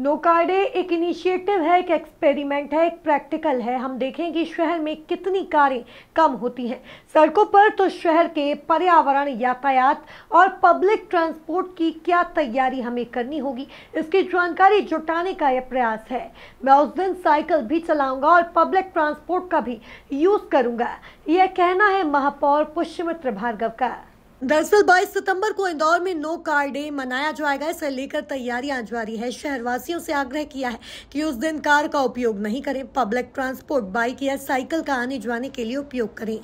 No कार्डे एक initiative है, एक एक्सपेरिमेंट है, एक प्रैक्टिकल है। हम देखें कि शहर में कितनी कारें कम होती हैं। सड़कों पर तो शहर के पर्यावरण, यातायात और पब्लिक ट्रांसपोर्ट की क्या तैयारी हमें करनी होगी, इसकी जानकारी जुटाने का यह प्रयास है। मैं उस दिन साइकिल भी चलाऊँगा और पब्लिक ट्रांसपोर्ट का भी यूज़ करूँगा। यह कहना है महापौर पुष्यमित्र भार्गव का। दरअसल 22 सितंबर को इंदौर में नो कार डे मनाया जाएगा। इसे लेकर तैयारियाँ जारी है। शहरवासियों से आग्रह किया है कि उस दिन कार का उपयोग नहीं करें। पब्लिक ट्रांसपोर्ट, बाइक या साइकिल का आने जाने के लिए उपयोग करें।